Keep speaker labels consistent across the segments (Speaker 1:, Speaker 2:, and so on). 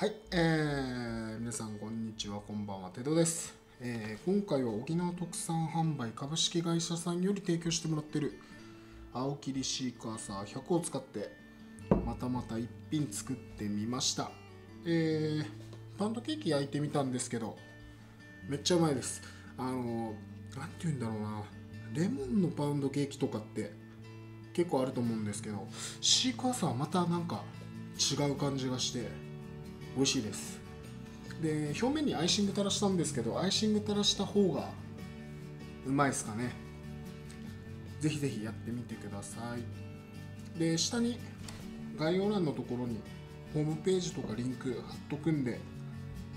Speaker 1: はい、えー、皆さんこんにちは、こんばんは、テドです、えー今回は沖縄特産販売株式会社さんより提供してもらってる青切りシーカーサー100を使ってまたまた一品作ってみました。えー、パンドケーキ焼いてみたんですけど、めっちゃうまいです。あの、なんて言うんだろうな、レモンのパウンドケーキとかって結構あると思うんですけど、シーカーサーはまたなんか違う感じがして、美味しいです。で表面にアイシング垂らしたんですけどアイシング垂らした方がうまいですかね。ぜひぜひやってみてください。で下に概要欄のところにホームページとかリンク貼っとくんで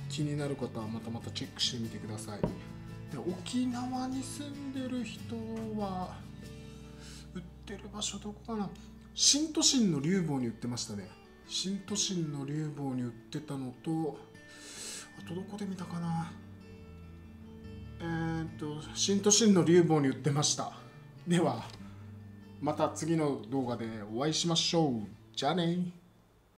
Speaker 1: 気になる方はまたまたチェックしてみてください。で沖縄に住んでる人は売ってる場所どこかな？新都心の竜房に売ってましたね。新都心の竜房に売ってたのとあとどこで見たかな。えー、っと新都心の竜房に売ってました。ではまた次の動画でお会いしましょう。じゃあね